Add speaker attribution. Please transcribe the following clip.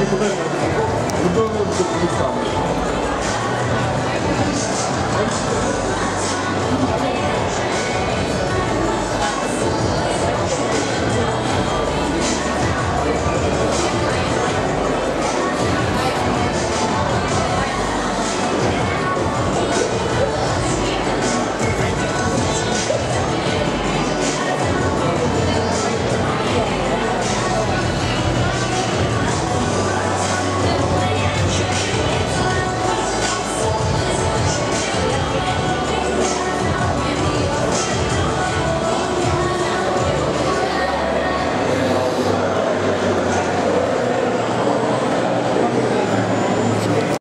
Speaker 1: Виконання